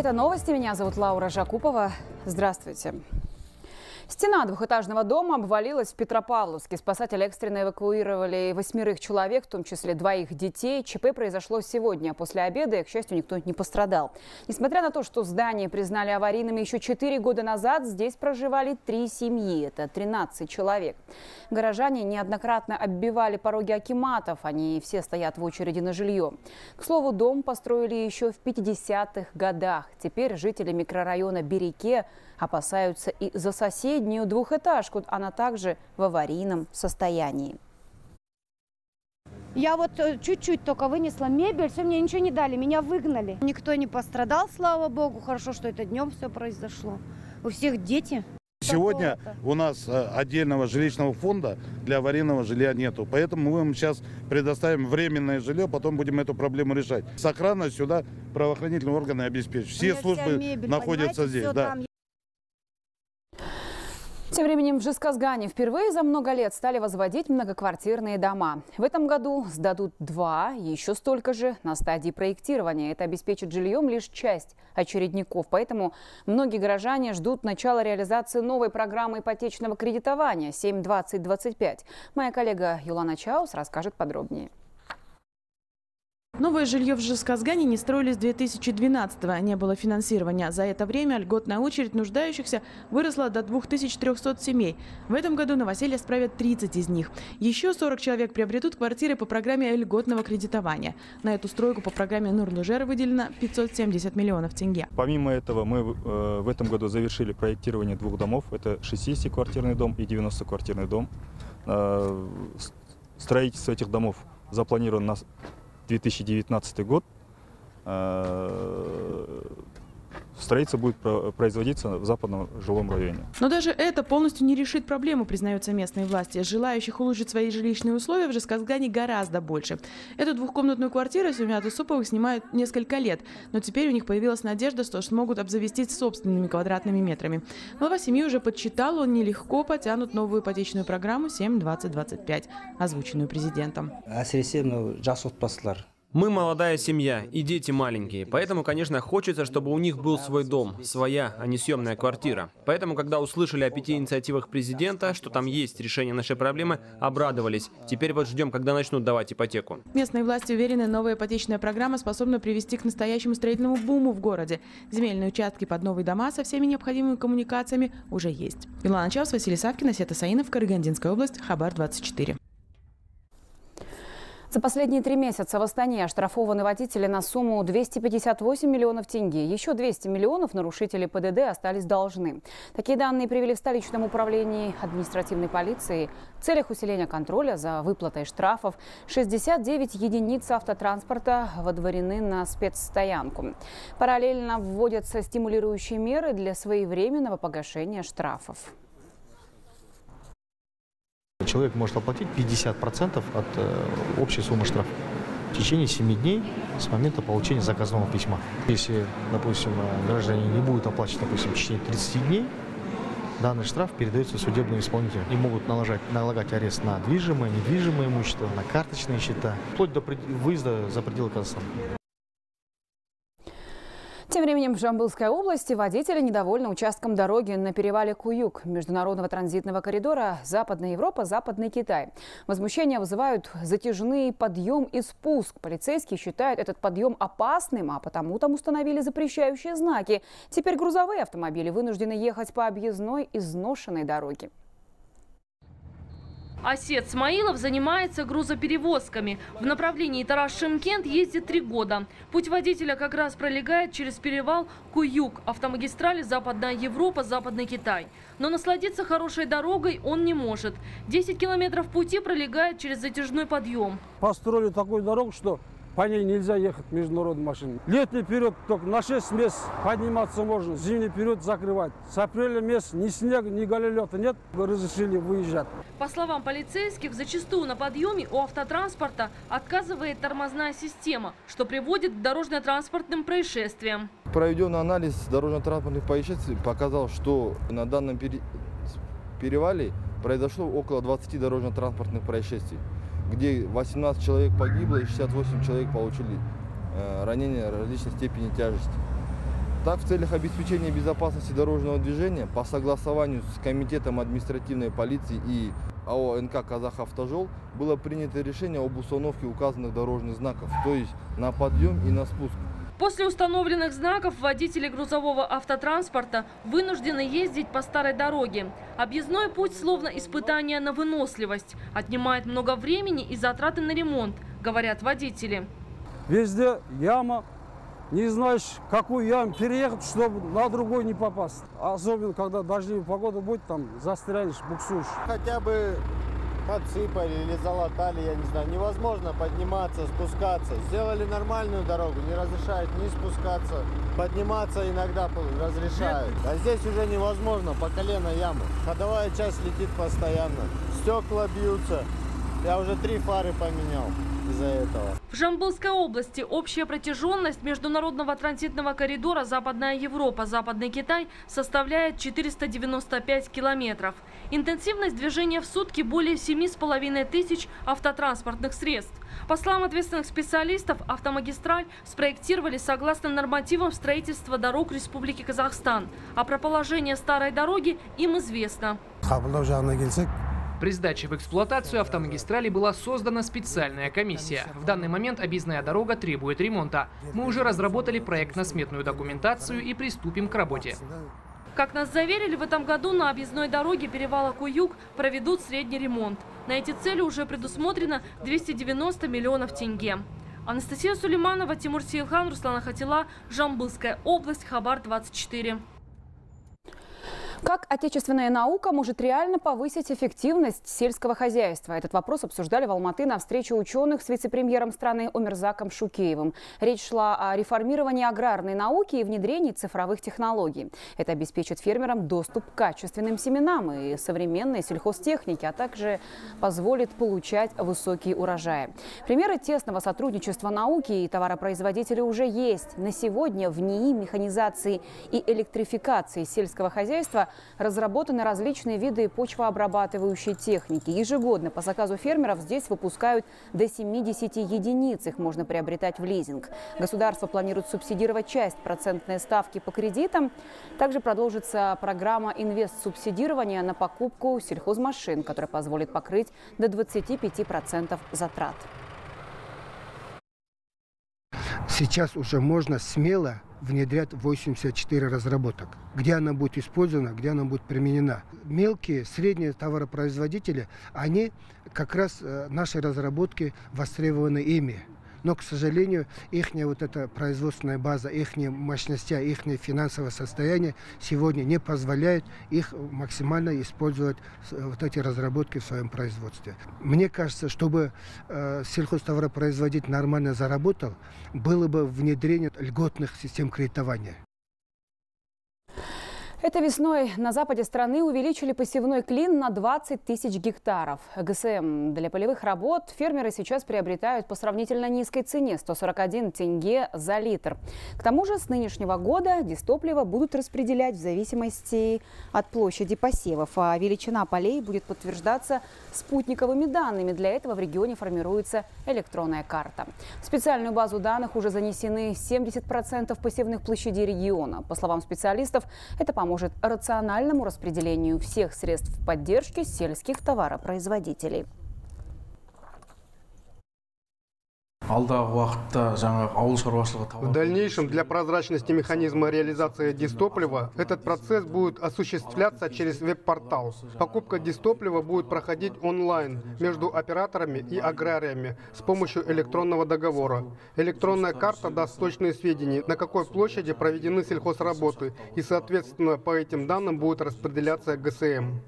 Это новости. Меня зовут Лаура Жакупова. Здравствуйте. Стена двухэтажного дома обвалилась в Петропавловске. Спасатели экстренно эвакуировали восьмерых человек, в том числе двоих детей. ЧП произошло сегодня после обеда, и, к счастью, никто не пострадал. Несмотря на то, что здание признали аварийными еще четыре года назад, здесь проживали три семьи. Это 13 человек. Горожане неоднократно оббивали пороги акиматов. Они все стоят в очереди на жилье. К слову, дом построили еще в 50-х годах. Теперь жители микрорайона Береке опасаются и за соседнюю двухэтажку. Она также в аварийном состоянии. Я вот э, чуть-чуть только вынесла мебель, все, мне ничего не дали, меня выгнали. Никто не пострадал, слава богу. Хорошо, что это днем все произошло. У всех дети. Сегодня у нас э, отдельного жилищного фонда для аварийного жилья нету. Поэтому мы вам сейчас предоставим временное жилье, потом будем эту проблему решать. Сохранность сюда правоохранительные органы обеспечат. Все службы мебель, находятся здесь. Да. Там. Тем временем в Жесказгане впервые за много лет стали возводить многоквартирные дома. В этом году сдадут два, еще столько же на стадии проектирования. Это обеспечит жильем лишь часть очередников. Поэтому многие горожане ждут начала реализации новой программы ипотечного кредитования 7-20-25. Моя коллега Юлана Чаус расскажет подробнее. Новое жилье в Жесказгане не строили с 2012-го. Не было финансирования. За это время льготная очередь нуждающихся выросла до 2300 семей. В этом году новоселье справят 30 из них. Еще 40 человек приобретут квартиры по программе льготного кредитования. На эту стройку по программе Нурлужер выделено 570 миллионов тенге. Помимо этого, мы э, в этом году завершили проектирование двух домов. Это 60-квартирный дом и 90-квартирный дом. Э, строительство этих домов запланировано на 2019 год. Э, строительство будет производиться в западном жилом районе. Но даже это полностью не решит проблему, признаются местные власти. Желающих улучшить свои жилищные условия в Жесказгане гораздо больше. Эту двухкомнатную квартиру семья Тусуповых снимают несколько лет, но теперь у них появилась надежда, что смогут обзавестись собственными квадратными метрами. Глава семьи уже подсчитал, он нелегко потянут новую ипотечную программу 7-20-25, озвученную президентом. Мы молодая семья и дети маленькие, поэтому, конечно, хочется, чтобы у них был свой дом, своя, а не съемная квартира. Поэтому, когда услышали о пяти инициативах президента, что там есть решение нашей проблемы, обрадовались. Теперь вот ждем, когда начнут давать ипотеку. Местные власти уверены, новая ипотечная программа способна привести к настоящему строительному буму в городе. Земельные участки под новые дома со всеми необходимыми коммуникациями уже есть. Илана Чаус, Василий Савкин, Асета Саинов, Карагандинская область, Хабар 24. За последние три месяца в Астане оштрафованы водители на сумму 258 миллионов тенге. Еще 200 миллионов нарушители ПДД остались должны. Такие данные привели в столичном управлении административной полиции. В целях усиления контроля за выплатой штрафов 69 единиц автотранспорта водворены на спецстоянку. Параллельно вводятся стимулирующие меры для своевременного погашения штрафов. Человек может оплатить 50% от э, общей суммы штрафа в течение 7 дней с момента получения заказного письма. Если, допустим, э, граждане не будут оплачивать, допустим, в течение 30 дней, данный штраф передается судебному исполнителю и могут наложить, налагать арест на движимое, недвижимое имущество, на карточные счета, вплоть до выезда за пределы Казахстана. Тем временем в Жамбылской области водители недовольны участком дороги на перевале Куюк международного транзитного коридора Западная Европа, Западный Китай. Возмущение вызывают затяжные подъем и спуск. Полицейские считают этот подъем опасным, а потому там установили запрещающие знаки. Теперь грузовые автомобили вынуждены ехать по объездной изношенной дороге. Осет Смаилов занимается грузоперевозками. В направлении Тарас-Шимкент ездит три года. Путь водителя как раз пролегает через перевал Куюк, автомагистрали Западная Европа, Западный Китай. Но насладиться хорошей дорогой он не может. 10 километров пути пролегает через затяжной подъем. Построили такую дорогу, что по ней нельзя ехать международной машиной. Летний период только на 6 месяцев подниматься можно, зимний период закрывать. С апреля месяца ни снега, ни гололета нет, разрешили выезжать. По словам полицейских, зачастую на подъеме у автотранспорта отказывает тормозная система, что приводит к дорожно-транспортным происшествиям. Проведенный анализ дорожно-транспортных происшествий показал, что на данном перевале произошло около 20 дорожно-транспортных происшествий где 18 человек погибло и 68 человек получили э, ранения различной степени тяжести. Так, в целях обеспечения безопасности дорожного движения по согласованию с Комитетом административной полиции и АО НК «Казахавтожол» было принято решение об установке указанных дорожных знаков, то есть на подъем и на спуск. После установленных знаков водители грузового автотранспорта вынуждены ездить по старой дороге. Объездной путь словно испытание на выносливость. Отнимает много времени и затраты на ремонт, говорят водители. Везде яма, не знаешь, какую яму переехать, чтобы на другой не попасть. Особенно, когда дождливая погода будет, там застрянешь, буксуешь. Хотя бы подсыпали или залатали, я не знаю. Невозможно подниматься, спускаться. Сделали нормальную дорогу, не разрешают ни спускаться. Подниматься иногда разрешают. А здесь уже невозможно, по колено ямы. Ходовая часть летит постоянно. Стекла бьются. Я уже три фары поменял из-за этого. В Жамбылской области общая протяженность международного транзитного коридора Западная Европа, Западный Китай составляет 495 километров. Интенсивность движения в сутки более 7,5 тысяч автотранспортных средств. По словам ответственных специалистов, автомагистраль спроектировали согласно нормативам строительства дорог Республики Казахстан. А про положение старой дороги им известно. При сдаче в эксплуатацию автомагистрали была создана специальная комиссия. В данный момент объездная дорога требует ремонта. Мы уже разработали проектно-сметную документацию и приступим к работе. Как нас заверили, в этом году на объездной дороге перевала Куюк проведут средний ремонт. На эти цели уже предусмотрено 290 миллионов тенге. Анастасия Сулейманова, Тимур Силхан, Руслана Хатила, Жамбылская область, Хабар 24. Как отечественная наука может реально повысить эффективность сельского хозяйства? Этот вопрос обсуждали в Алматы на встрече ученых с вице-премьером страны Омерзаком Шукеевым. Речь шла о реформировании аграрной науки и внедрении цифровых технологий. Это обеспечит фермерам доступ к качественным семенам и современной сельхозтехнике, а также позволит получать высокие урожаи. Примеры тесного сотрудничества науки и товаропроизводителей уже есть. На сегодня в НИИ механизации и электрификации сельского хозяйства разработаны различные виды почвообрабатывающей техники. Ежегодно по заказу фермеров здесь выпускают до 70 единиц. Их можно приобретать в лизинг. Государство планирует субсидировать часть процентной ставки по кредитам. Также продолжится программа инвест-субсидирования на покупку сельхозмашин, которая позволит покрыть до 25% затрат. Сейчас уже можно смело внедрять 84 разработок. Где она будет использована, где она будет применена. Мелкие, средние товаропроизводители, они как раз э, наши разработки востребованы ими но, к сожалению, их вот эта производственная база, их мощности, их финансовое состояние сегодня не позволяет их максимально использовать вот эти разработки в своем производстве. Мне кажется, чтобы э, сельхозтоваропроизводитель нормально заработал, было бы внедрение льготных систем кредитования. Этой весной на западе страны увеличили посевной клин на 20 тысяч гектаров. ГСМ для полевых работ фермеры сейчас приобретают по сравнительно низкой цене – 141 тенге за литр. К тому же с нынешнего года дистопливо будут распределять в зависимости от площади посевов, а величина полей будет подтверждаться спутниковыми данными. Для этого в регионе формируется электронная карта. В специальную базу данных уже занесены 70% посевных площадей региона. По словам специалистов, это поможет поможет рациональному распределению всех средств поддержки сельских товаропроизводителей. В дальнейшем для прозрачности механизма реализации дистоплива этот процесс будет осуществляться через веб-портал. Покупка дистоплива будет проходить онлайн между операторами и аграриями с помощью электронного договора. Электронная карта даст точные сведения, на какой площади проведены сельхозработы, и, соответственно, по этим данным будет распределяться ГСМ.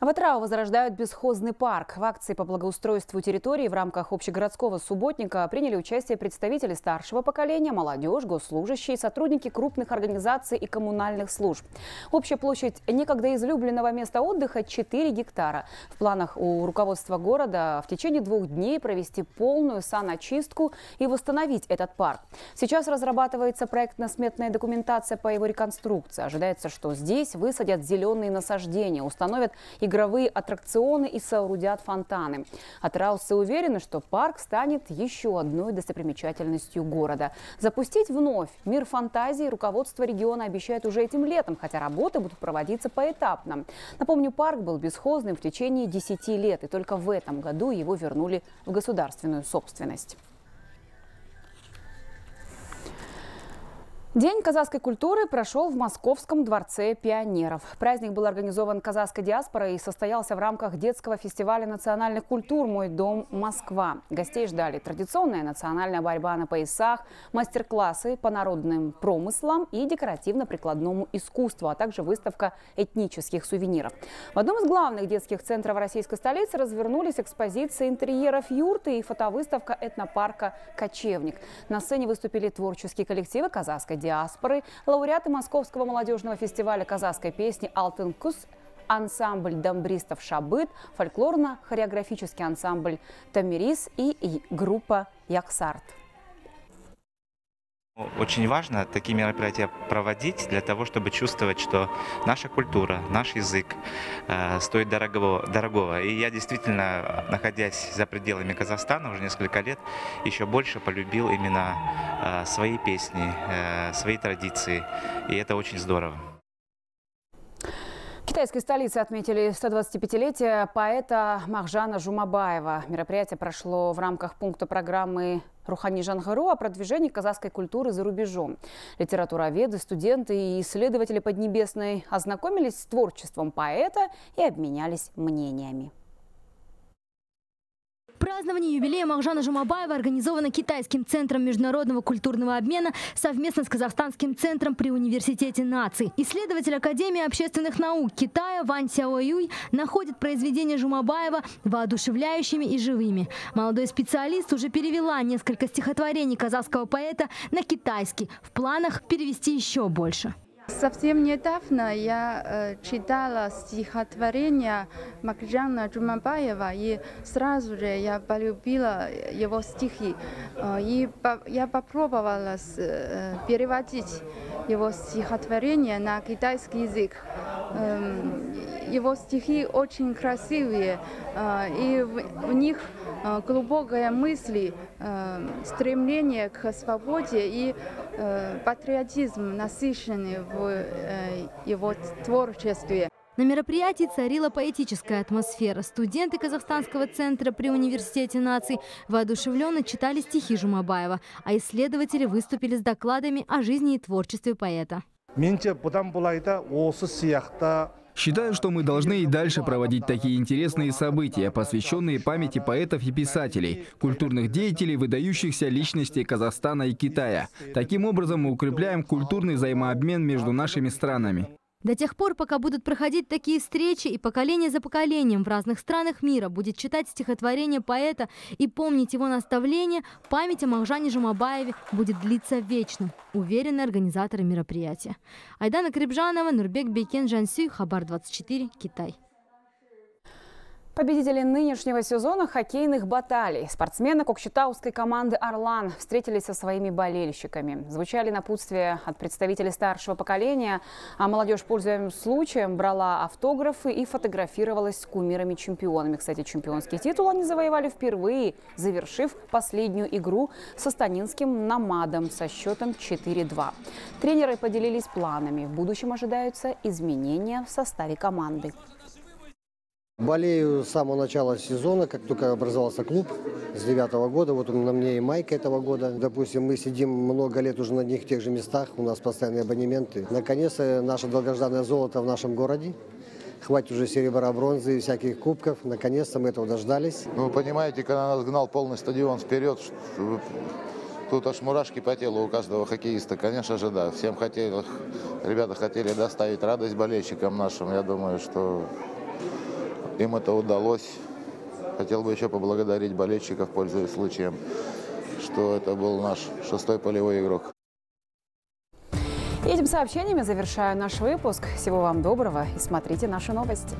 В Атрау возрождают бесхозный парк. В акции по благоустройству территории в рамках общегородского субботника приняли участие представители старшего поколения, молодежь, госслужащие, сотрудники крупных организаций и коммунальных служб. Общая площадь некогда излюбленного места отдыха 4 гектара. В планах у руководства города в течение двух дней провести полную саночистку и восстановить этот парк. Сейчас разрабатывается проектно-сметная документация по его реконструкции. Ожидается, что здесь высадят зеленые насаждения насаждения, установят игровые аттракционы и соорудят фонтаны. Атраусцы уверены, что парк станет еще одной достопримечательностью города. Запустить вновь мир фантазии руководство региона обещает уже этим летом, хотя работы будут проводиться поэтапно. Напомню, парк был бесхозным в течение 10 лет, и только в этом году его вернули в государственную собственность. День казахской культуры прошел в Московском дворце пионеров. Праздник был организован казахской диаспорой и состоялся в рамках детского фестиваля национальных культур «Мой дом Москва». Гостей ждали традиционная национальная борьба на поясах, мастер-классы по народным промыслам и декоративно-прикладному искусству, а также выставка этнических сувениров. В одном из главных детских центров российской столицы развернулись экспозиции интерьеров юрты и фотовыставка этнопарка «Кочевник». На сцене выступили творческие коллективы казахской диаспоры, лауреаты Московского молодежного фестиваля казахской песни «Алтын Кус», ансамбль дамбристов «Шабыт», фольклорно-хореографический ансамбль «Тамирис» и группа «Яксарт». Очень важно такие мероприятия проводить для того, чтобы чувствовать, что наша культура, наш язык э, стоит дорогого, дорогого. И я действительно, находясь за пределами Казахстана уже несколько лет, еще больше полюбил именно э, свои песни, э, свои традиции. И это очень здорово. В китайской столице отметили 125-летие поэта Махжана Жумабаева. Мероприятие прошло в рамках пункта программы Рухани Жангару о продвижении казахской культуры за рубежом. Литературоведы, студенты и исследователи Поднебесной ознакомились с творчеством поэта и обменялись мнениями. Празднование юбилея Махжана Жумабаева организовано Китайским центром международного культурного обмена совместно с Казахстанским центром при Университете наций. Исследователь Академии общественных наук Китая Ван Сяоюй находит произведения Жумабаева воодушевляющими и живыми. Молодой специалист уже перевела несколько стихотворений казахского поэта на китайский. В планах перевести еще больше. Совсем недавно я э, читала стихотворение Макджана Джумабаева, и сразу же я полюбила его стихи. Э, и я попробовала э, переводить его стихотворение на китайский язык. Эм, его стихи очень красивые, и в, них глубокая мысль, э, стремление к свободе и патриотизм насыщенный в его творчестве. На мероприятии царила поэтическая атмосфера. Студенты Казахстанского центра при Университете наций воодушевленно читали стихи Жумабаева, а исследователи выступили с докладами о жизни и творчестве поэта. Считаю, что мы должны и дальше проводить такие интересные события, посвященные памяти поэтов и писателей, культурных деятелей, выдающихся личностей Казахстана и Китая. Таким образом мы укрепляем культурный взаимообмен между нашими странами. До тех пор, пока будут проходить такие встречи, и поколение за поколением в разных странах мира будет читать стихотворение поэта и помнить его наставления, память о Махжане Жумабаеве будет длиться вечно, уверены организаторы мероприятия. Айдана Крибжанова, Нурбек Бейкен, Жансюй, Хабар 24, Китай. Победители нынешнего сезона хоккейных баталий. Спортсмены кокчетауской команды «Орлан» встретились со своими болельщиками. Звучали напутствия от представителей старшего поколения, а молодежь, пользуясь случаем, брала автографы и фотографировалась с кумирами-чемпионами. Кстати, чемпионский титул они завоевали впервые, завершив последнюю игру со станинским «Намадом» со счетом 4-2. Тренеры поделились планами. В будущем ожидаются изменения в составе команды. Болею с самого начала сезона, как только образовался клуб с девятого года. Вот на мне и майка этого года. Допустим, мы сидим много лет уже на одних тех же местах, у нас постоянные абонементы. Наконец-то наше долгожданное золото в нашем городе. Хватит уже серебра, бронзы и всяких кубков. Наконец-то мы этого дождались. Ну, вы понимаете, когда нас гнал полный стадион вперед, тут аж мурашки по телу у каждого хоккеиста. Конечно же, да. Всем хотели, ребята хотели доставить радость болельщикам нашим. Я думаю, что им это удалось. Хотел бы еще поблагодарить болельщиков, пользуясь случаем, что это был наш шестой полевой игрок. Этим сообщениями завершаю наш выпуск. Всего вам доброго и смотрите наши новости.